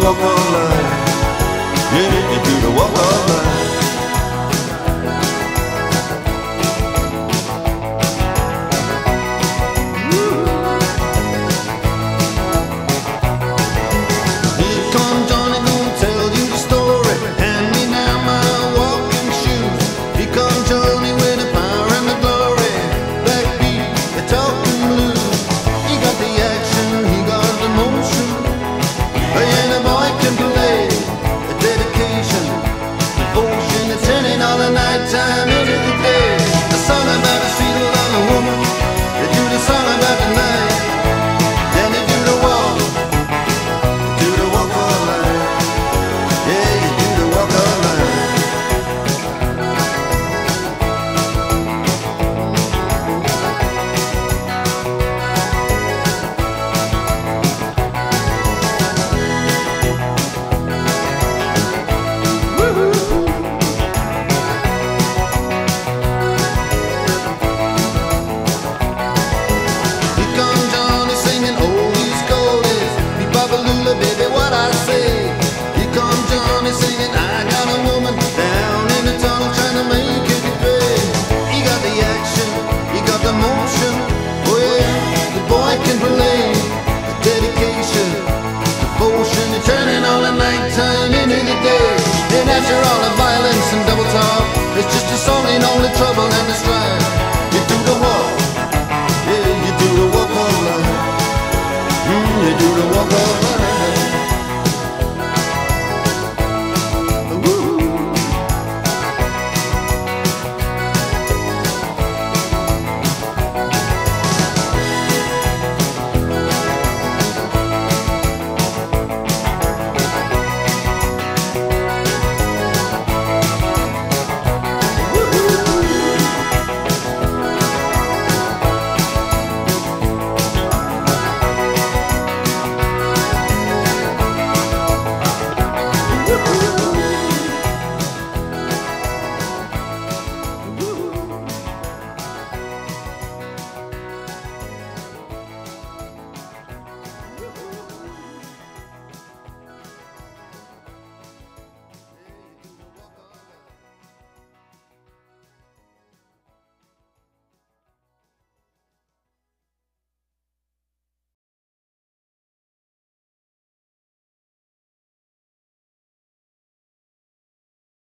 local life. It pleasure, all the violence and double talk. It's just a song in only trouble.